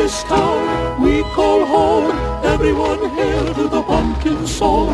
this town we call home. Everyone hail to the pumpkin song.